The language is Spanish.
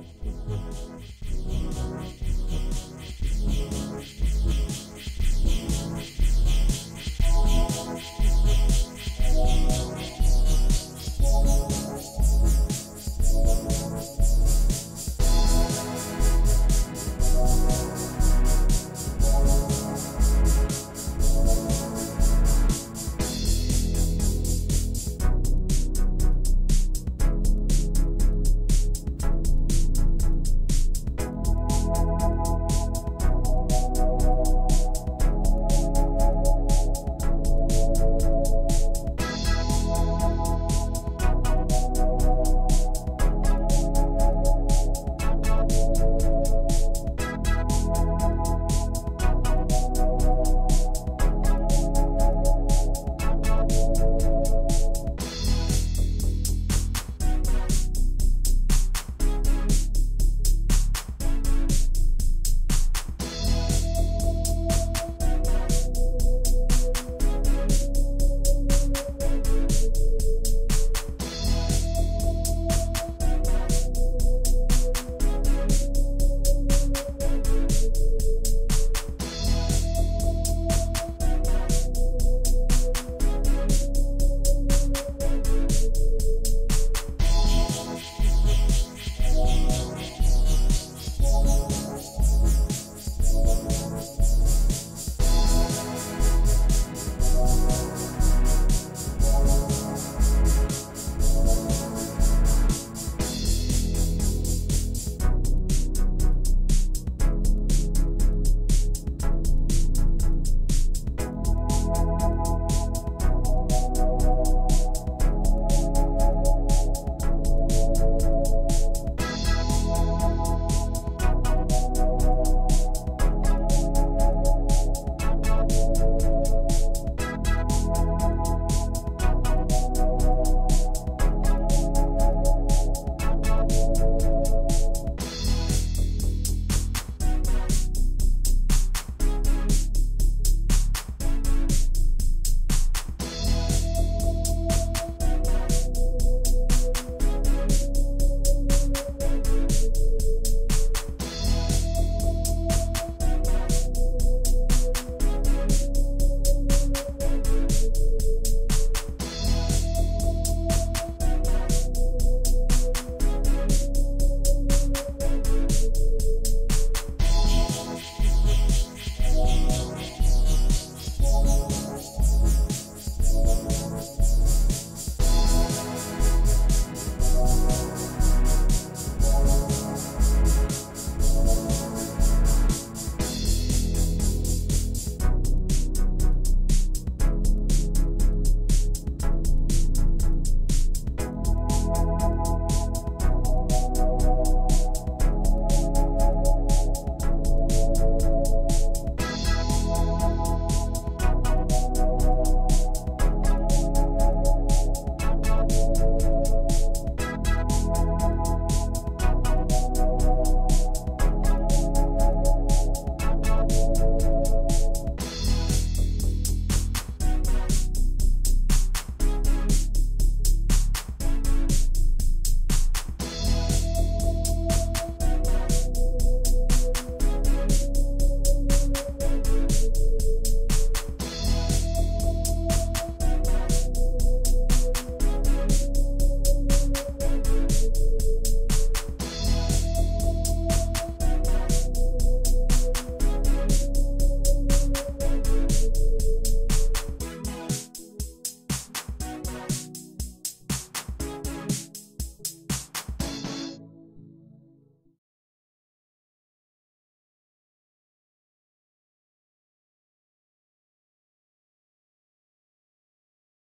Bye.